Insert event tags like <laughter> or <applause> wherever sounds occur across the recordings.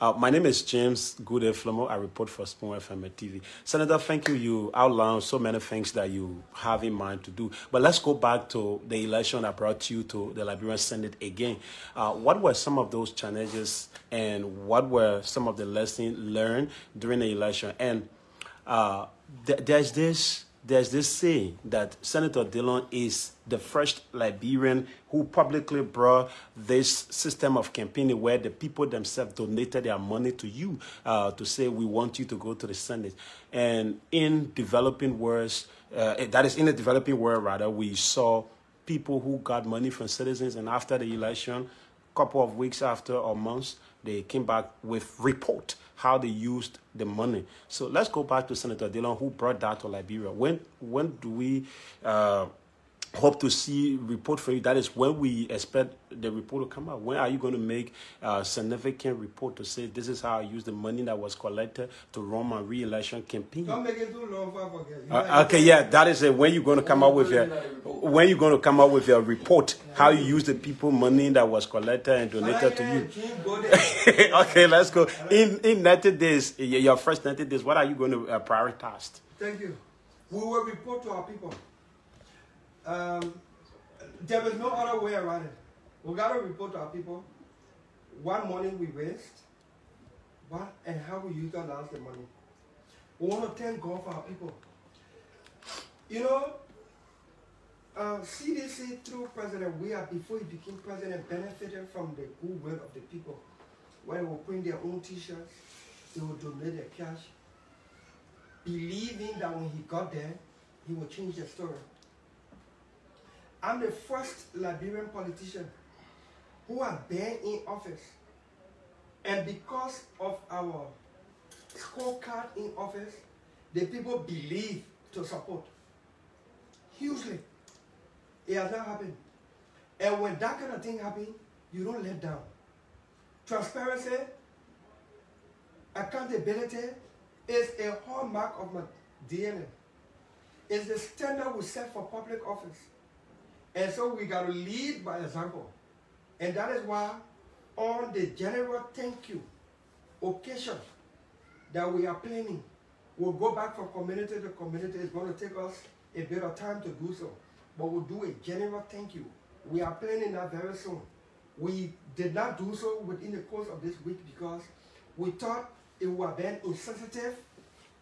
Uh, my name is James Flomo. I report for Spoon FM TV. Senator, thank you. You outlined so many things that you have in mind to do. But let's go back to the election that brought you to the Liberian Senate again. Uh, what were some of those challenges and what were some of the lessons learned during the election? And uh, th there's this there's this saying that Senator Dillon is the first Liberian who publicly brought this system of campaigning where the people themselves donated their money to you uh, to say, we want you to go to the Senate. And in developing worlds, uh, that is in the developing world rather, we saw people who got money from citizens and after the election, couple of weeks after or months, they came back with report how they used the money. So let's go back to Senator Dillon, who brought that to Liberia. When when do we uh, hope to see report for you. That is when we expect the report to come out. When are you going to make a significant report to say this is how I used the money that was collected to run my re-election campaign? Don't make it too long. Uh, okay, yeah, that is it. When you going to come out with your when you're going to come out with your report how you use the people money that was collected and donated to you? <laughs> okay, let's go. In in 90 days, your first 90 days, what are you going to uh, prioritize? Thank you. We will report to our people. Um, there is no other way around it. We got to report to our people what money we waste, what and how we utilize the money. We want to thank God for our people. You know, uh, CDC through President Weah, before he became president, benefited from the goodwill of the people. When they will print their own t-shirts, they would donate their cash, believing that when he got there, he would change the story. I'm the first Liberian politician who has been in office. And because of our scorecard in office, the people believe to support. Hugely. It has not happened. And when that kind of thing happens, you don't let down. Transparency, accountability is a hallmark of my DNA. It's the standard we set for public office. And so we got to lead by example. And that is why on the general thank you occasion that we are planning, we'll go back from community to community. It's going to take us a bit of time to do so. But we'll do a general thank you. We are planning that very soon. We did not do so within the course of this week because we thought it would have been insensitive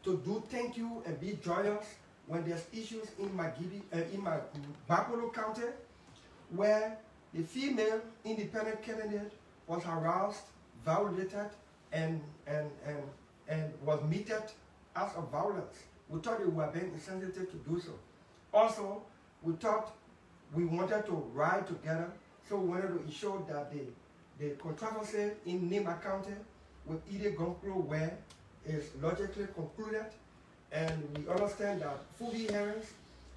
to do thank you and be joyous when there's issues in my Gibi, uh, in my Gbarpolu County where the female independent candidate was harassed, violated, and and and and was meted as of violence. We thought it would have been insensitive to do so. Also, we thought we wanted to ride together, so we wanted to ensure that the the controversy in Nimba County with Edith Gongloe where is logically concluded and we understand that Fubi Harris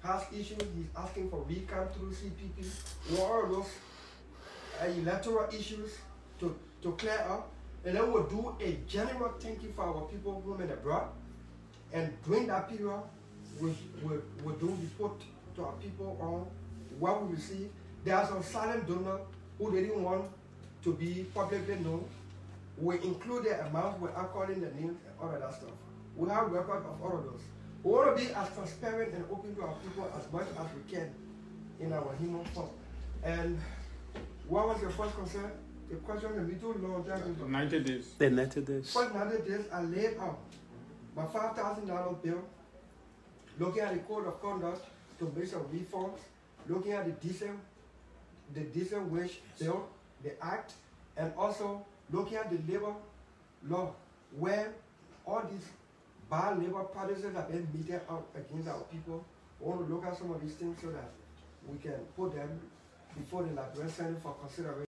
has issues. He's asking for recount through CPP. What are those uh, electoral issues to, to clear up? And then we'll do a general thank you for our people home and abroad. And during that period, we, we, we'll do report to our people on what we receive. There are some silent donors who didn't want to be publicly known. We include the amounts without calling the names and all of that stuff. We have record of all of those. We want to be as transparent and open to our people as much as we can in our human form. And what was your first concern? The question may be too long. 90 days. The 90 days. First 90 days, I laid out my $5,000 bill, looking at the code of conduct to make some reforms, looking at the decent, the decent wage bill, the act, and also looking at the labor law, where all these bad labor practices have been meted out against our people. We want to look at some of these things so that we can put them before the Liberian Senate for consideration.